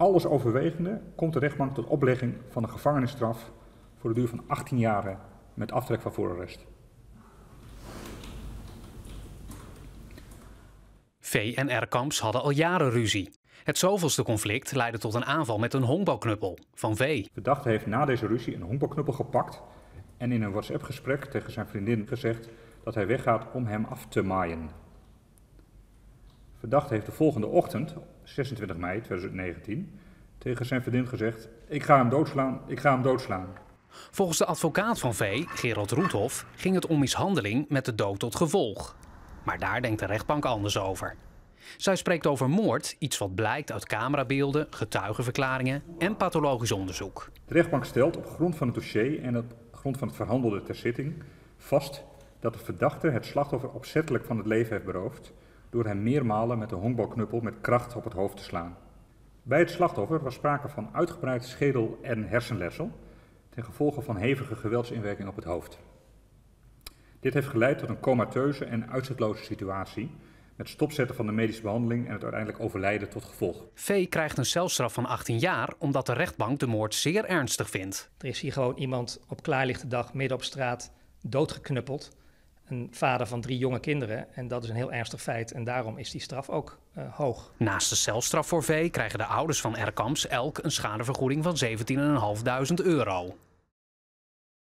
Alles overwegende komt de rechtbank tot oplegging van een gevangenisstraf voor de duur van 18 jaren met aftrek van voorarrest. V en R-kamps hadden al jaren ruzie. Het zoveelste conflict leidde tot een aanval met een honkbalknuppel van V. Verdachte heeft na deze ruzie een honkbalknuppel gepakt en in een WhatsApp-gesprek tegen zijn vriendin gezegd dat hij weggaat om hem af te maaien. Verdachte heeft de volgende ochtend, 26 mei 2019, tegen zijn vriendin gezegd: Ik ga hem doodslaan, ik ga hem doodslaan. Volgens de advocaat van V, Gerald Roethoff, ging het om mishandeling met de dood tot gevolg. Maar daar denkt de rechtbank anders over. Zij spreekt over moord, iets wat blijkt uit camerabeelden, getuigenverklaringen en pathologisch onderzoek. De rechtbank stelt op grond van het dossier en op grond van het verhandelde ter zitting vast dat de verdachte het slachtoffer opzettelijk van het leven heeft beroofd door hem meermalen met een honkbalknuppel met kracht op het hoofd te slaan. Bij het slachtoffer was sprake van uitgebreid schedel- en hersenletsel ten gevolge van hevige geweldsinwerking op het hoofd. Dit heeft geleid tot een comateuze en uitzichtloze situatie met stopzetten van de medische behandeling en het uiteindelijk overlijden tot gevolg. V krijgt een celstraf van 18 jaar omdat de rechtbank de moord zeer ernstig vindt. Er is hier gewoon iemand op klaarlichte dag midden op straat doodgeknuppeld. Een vader van drie jonge kinderen en dat is een heel ernstig feit en daarom is die straf ook uh, hoog. Naast de celstraf voor V krijgen de ouders van Erkamps elk een schadevergoeding van 17.500 euro.